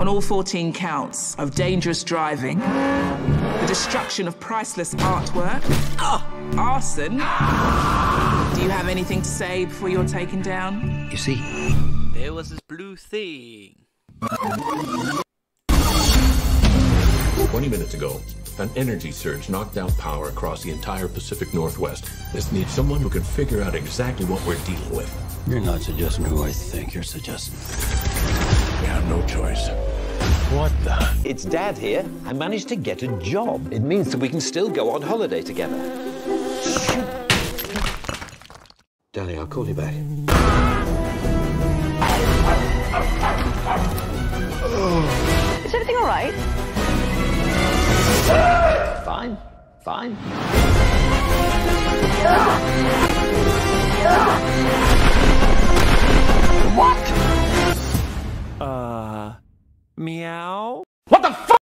on all 14 counts of dangerous driving, the destruction of priceless artwork, arson. Do you have anything to say before you're taken down? You see, There was this blue thing. 20 minutes ago, an energy surge knocked out power across the entire Pacific Northwest. This needs someone who can figure out exactly what we're dealing with. you're not suggesting who I think you're suggesting. We have no choice. What the? It's Dad here. I managed to get a job. It means that we can still go on holiday together. Danny, I'll call you back. Is everything all right? Fine. Fine. Meow? What the fuck?